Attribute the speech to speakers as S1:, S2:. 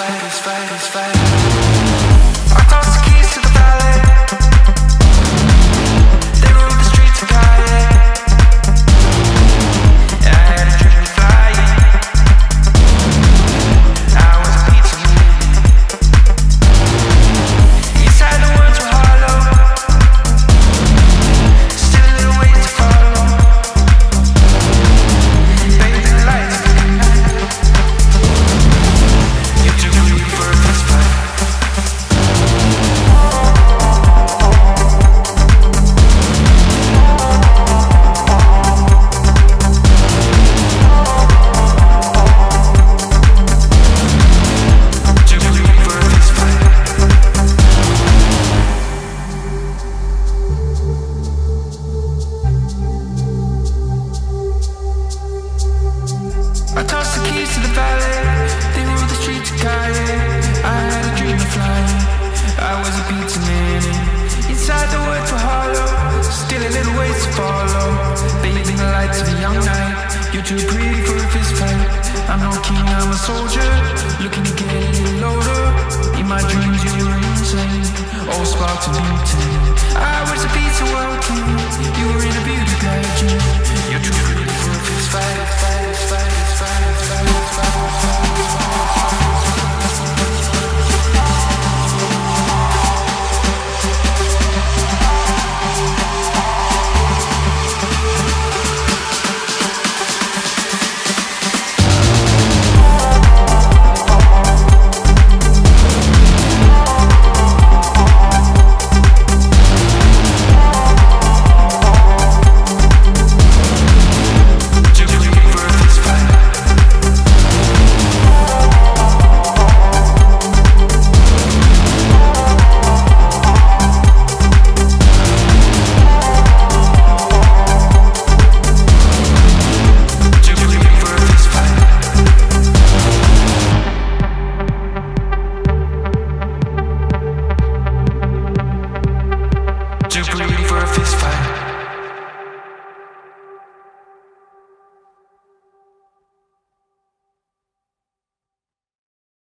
S1: fight, it's fight. to the the streets of Calle I had a dream of flying I was a Inside the words were hollow Still a little ways to follow. Bathing the lights of a young night You're too pretty for a fist fight. I'm no king, I'm a soldier Look